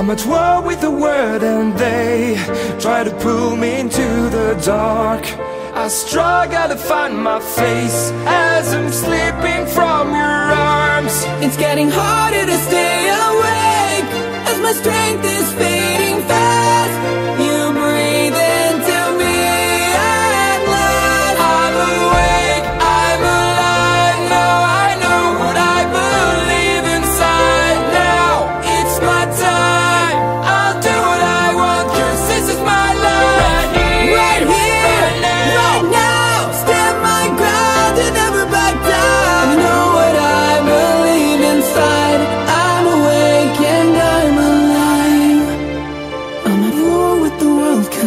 I'm at war with the world and they try to pull me into the dark. I struggle to find my face as I'm slipping from your arms. It's getting harder to stay awake as my strength is fading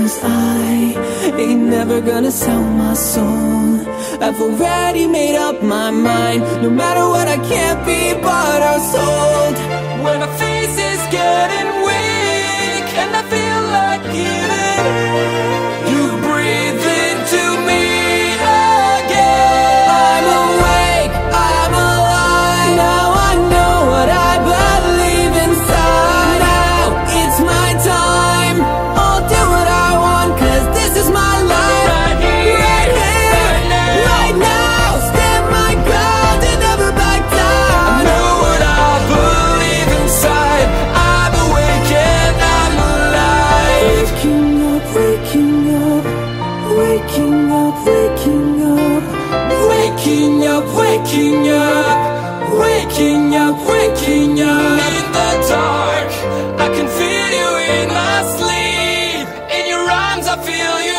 cause I ain't never gonna sell my soul. I've already made up my mind. No matter what, I can't be bought or sold. When my face is getting weak And I feel like I feel you.